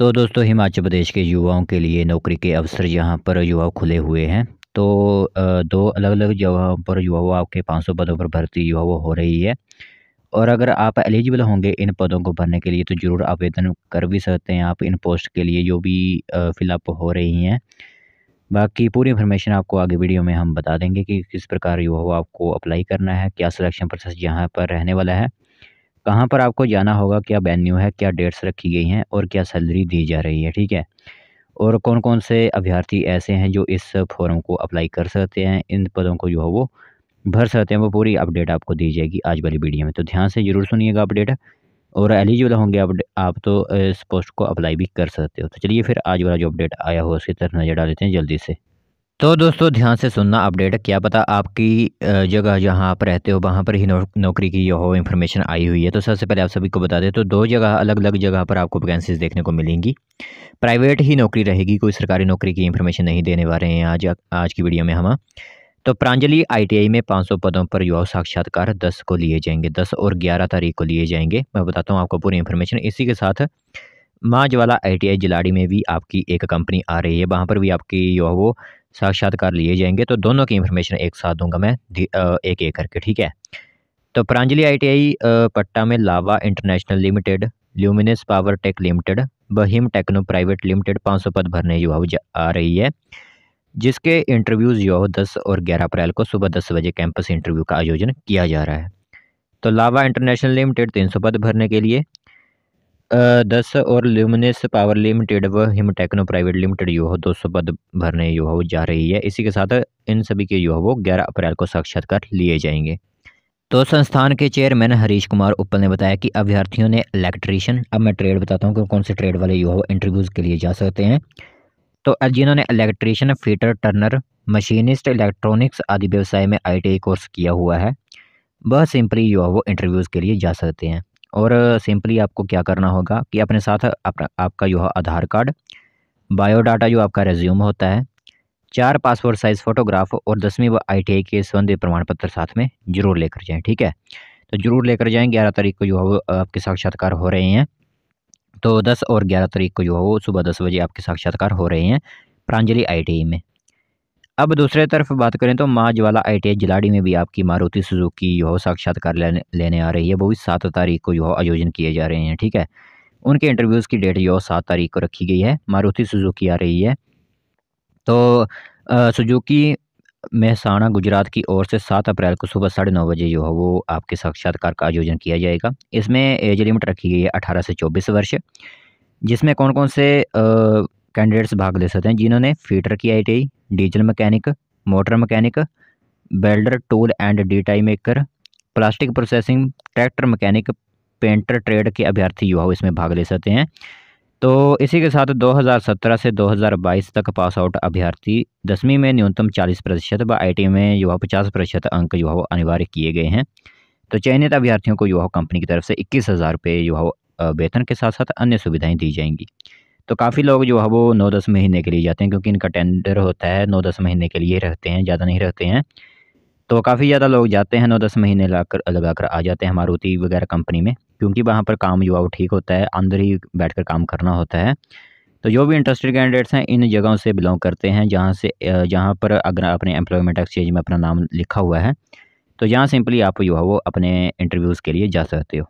तो दोस्तों, हिमाचल प्रदेश के युवाओं के लिए नौकरी के अवसर यहाँ पर युवा खुले हुए हैं। तो दो अलग अलग जगहों पर युवा आपके 500 पदों पर भर्ती युवा हो रही है। और अगर आप एलिजिबल होंगे इन पदों को भरने के लिए तो ज़रूर आवेदन कर भी सकते हैं आप इन पोस्ट के लिए जो भी फिलअप हो रही हैं। बाकी पूरी इन्फॉर्मेशन आपको आगे वीडियो में हम बता देंगे कि किस प्रकार युवा आपको अप्लाई करना है, क्या सिलेक्शन प्रोसेस यहाँ पर रहने वाला है। कहाँ पर आपको जाना होगा, क्या वेन्यू है, क्या डेट्स रखी गई हैं और क्या सैलरी दी जा रही है, ठीक है? और कौन कौन से अभ्यर्थी ऐसे हैं जो इस फॉर्म को अप्लाई कर सकते हैं, इन पदों को जो है वो भर सकते हैं, वो पूरी अपडेट आपको दी जाएगी आज वाली वीडियो में। तो ध्यान से ज़रूर सुनिएगा अपडेट और एलिजिबल होंगे आप आप तो इस पोस्ट को अप्लाई भी कर सकते हो। तो चलिए फिर आज वाला जो अपडेट आया हो उसकी तरफ़ नज़र डाल लेते हैं जल्दी से। तो दोस्तों ध्यान से सुनना अपडेट। क्या पता आपकी जगह जहाँ आप रहते हो वहाँ पर ही नौ, नौकरी की हो इन्फॉर्मेशन आई हुई है। तो सबसे पहले आप सभी को बता दें तो दो जगह अलग अलग जगह पर आपको वैकेंसीज देखने को मिलेंगी। प्राइवेट ही नौकरी रहेगी कोई सरकारी नौकरी की इन्फॉर्मेशन नहीं देने वाले हैं आज आज की वीडियो में हम। तो प्रांजलि आईटीआई में पाँच सौ पदों पर युवा साक्षात्कार दस को लिए जाएँगे दस और ग्यारह तारीख को लिए जाएँगे। मैं बताता हूँ आपको पूरी इन्फॉर्मेशन इसी के साथ माँ ज्वाला आई जिलाड़ी में भी आपकी एक कंपनी आ रही है। वहाँ पर भी आपकी युवा वो साक्षात्कार लिए जाएँगे तो दोनों की इन्फॉर्मेशन एक साथ दूँगा मैं एक एक करके, ठीक है? तो प्रांजलि आईटीआई पट्टा में Lava international limited, Luminous power tech limited, बहिम techno private limited 500 पद भरने युवा आ रही है, जिसके इंटरव्यूज़ जो दस और ग्यारह अप्रैल को सुबह दस बजे कैंपस इंटरव्यू का आयोजन किया जा रहा है। तो लावा इंटरनेशनल लिमिटेड तीन सौ पद भरने के लिए दस और ल्यूमिनस पावर लिमिटेड व हिम टेक्नो प्राइवेट लिमिटेड जो है, दो सौ पद भरने जो है जा रही है। इसी के साथ इन सभी के जो वो ग्यारह अप्रैल को साक्षात्कार लिए जाएँगे। तो संस्थान के चेयरमैन हरीश कुमार उपल ने बताया कि अभ्यर्थियों ने इलेक्ट्रीशियन अब मैं ट्रेड बताता हूँ कि कौन से ट्रेड वाले जो है इंटरव्यूज़ के लिए जा सकते हैं। तो जिन्होंने electrician fitter turner machinist electronics आदि व्यवसाय में आई कोर्स किया हुआ है, वह सिंपली है वो इंटरव्यूज़ के लिए जा सकते हैं। और सिंपली आपको क्या करना होगा कि अपने साथ अपना, आपका जो है आधार कार्ड, बायोडाटा जो आपका रेज्यूम होता है, चार पासपोर्ट साइज़ फ़ोटोग्राफ और दसवीं व आई के संबंधी प्रमाण पत्र साथ में ज़रूर लेकर जाएँ, ठीक है? तो ज़रूर लेकर जाएँ, ग्यारह तारीख को जो है वो आपके साक्षात्कार हो रहे हैं। तो दस और ग्यारह तारीख को जो है वो सुबह दस बजे आपके साक्षात्कार हो रहे हैं प्रांजलि आईटीआई में। अब दूसरे तरफ़ बात करें तो माँ ज्वाला आई जिलाड़ी में भी आपकी मारुति सुजुकी यो साक्षात्कार लेने लेने आ रही है। वो भी सात तारीख को यो आयोजन किए जा रहे हैं, ठीक है? उनके इंटरव्यूज़ की डेट जो सात तारीख को रखी गई है। मारुति सुजुकी आ रही है। तो सुजुकी महसाना गुजरात की ओर से सात अप्रैल को सुबह साढ़े नौ बजे जो है वो आपके साक्षात्कार का आयोजन किया जाएगा। इसमें एज लिमिट रखी गई है अठारह से चौबीस वर्ष, जिसमें कौन कौन से कैंडिडेट्स भाग ले सकते हैं, जिन्होंने फीटर की आई diesel mechanic motor mechanic welder tool and die maker plastic processing tractor mechanic painter trade के अभ्यर्थी युवा इसमें भाग ले सकते हैं। तो इसी के साथ 2017 से 2022 तक पास आउट अभ्यर्थी, दसवीं में न्यूनतम 40 प्रतिशत व आई में युवा 50 प्रतिशत अंक है अनिवार्य किए गए हैं। तो चयनित अभ्यर्थियों को युवा कंपनी की तरफ़ से इक्कीस हज़ार रुपये युवा वेतन के साथ साथ अन्य सुविधाएँ दी जाएँगी। तो काफ़ी लोग जो है वो नौ दस महीने के लिए जाते हैं क्योंकि इनका टेंडर होता है नौ दस महीने के लिए रहते हैं, ज़्यादा नहीं रहते हैं। तो काफ़ी ज़्यादा लोग जाते हैं नौ दस महीने लाकर लगा कर आ जाते हैं मारुति वगैरह कंपनी में, क्योंकि वहाँ पर काम जो है वो ठीक होता है, अंदर ही बैठ कर काम करना होता है। तो जो भी इंटरेस्टेड कैंडिडेट्स हैं, इन जगहों से बिलोंग करते हैं, जहाँ से जहाँ पर अगर अपने एम्प्लॉयमेंट एक्सचेंज में अपना नाम लिखा हुआ है तो यहाँ सिंपली आप जो है वो अपने इंटरव्यूज़ के लिए जा सकते हो।